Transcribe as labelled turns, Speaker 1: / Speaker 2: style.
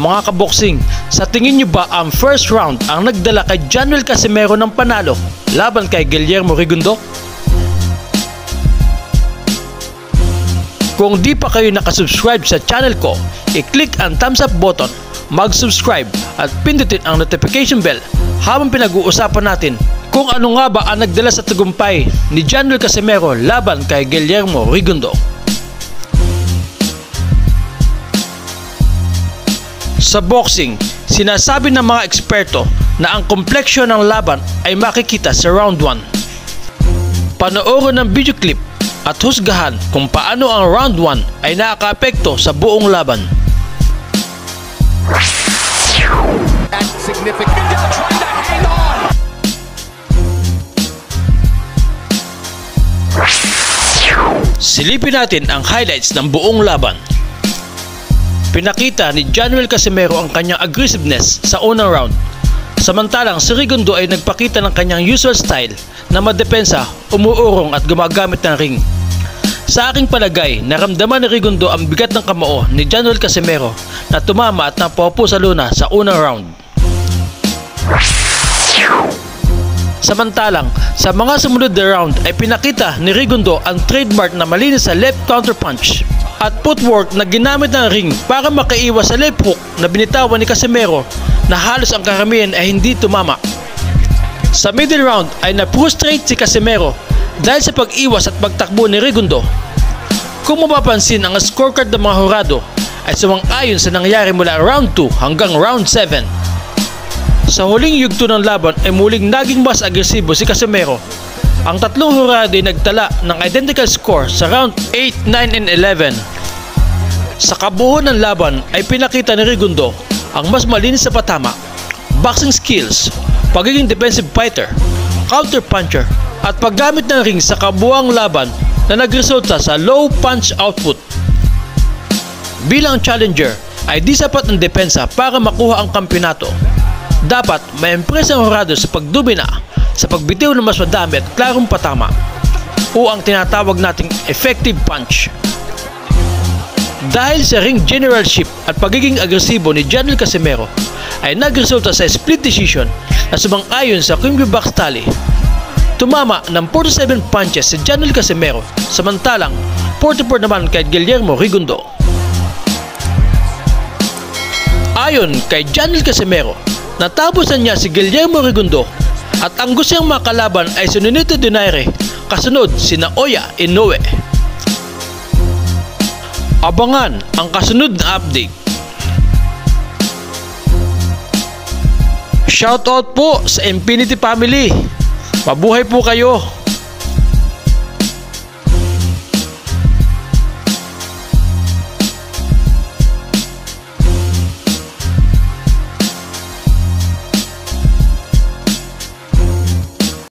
Speaker 1: Mga kaboksing, sa tingin nyo ba ang first round ang nagdala kay Januel Casimero ng panalo laban kay Guillermo Rigundo? Kung di pa kayo nakasubscribe sa channel ko, i-click ang thumbs up button, mag-subscribe at pindutin ang notification bell habang pinag-uusapan natin kung ano nga ba ang nagdala sa tagumpay ni Januel Casimero laban kay Guillermo Rigundo. Sa boxing, sinasabi ng mga eksperto na ang kompleksyon ng laban ay makikita sa round 1. Panoorin ng video clip at husgahan kung paano ang round 1 ay nakakaapekto sa buong laban. Silipin natin ang highlights ng buong laban. Pinakita ni Januel Casimero ang kanyang aggressiveness sa unang round. Samantalang si Rigondo ay nagpakita ng kanyang usual style na madepensa, umuurong at gumagamit ng ring. Sa aking palagay, naramdaman ni Rigondo ang bigat ng kamao ni Januel Casimero na tumama at napopo sa luna sa unang round. Samantalang, sa mga sumunod na round ay pinakita ni Rigondo ang trademark na malinis sa left counter punch at footwork na ginamit ng ring para makaiwas sa left hook na binitawan ni Casimero na halos ang karamihan ay hindi tumama. Sa middle round ay na-frustrate si Casimero dahil sa pag-iwas at pagtakbo ni Rigondo. Kung mapapansin ang scorecard ng mga hurado ay sumang-ayon sa nangyari mula round 2 hanggang round 7. Sa huling yugto ng laban ay muling naging mas agresibo si Casimero. Ang tatlong hurado ay nagtala ng identical score sa round 8, 9, and 11. Sa kabuuan ng laban ay pinakita ni Rigundo ang mas malinis sa patama, boxing skills, pagiging defensive fighter, counter puncher, at paggamit ng ring sa kabuang laban na nagresulta sa low punch output. Bilang challenger ay di sapat ng depensa para makuha ang kampiyonato. Dapat may impress ang hurado sa pagdumina, sa pagbitiw ng mas madami at klarong patama o ang tinatawag nating effective punch. Dahil sa ring generalship at pagiging agresibo ni Janel Casimero ay nagresulta sa split decision na sumang-ayon sa Quimby Box Tally. Tumama ng 47 punches si Janel Casimero samantalang 44 naman kay Guillermo Rigundo. Ayon kay Janel Casimero, natapusan niya si Guillermo Rigundo at ang gusto niyang makalaban ay si Nonito Donaire kasunod si Naoya Inoue. Abangan ang kasunod na update. Shoutout po sa Infinity Family. Mabuhay po kayo.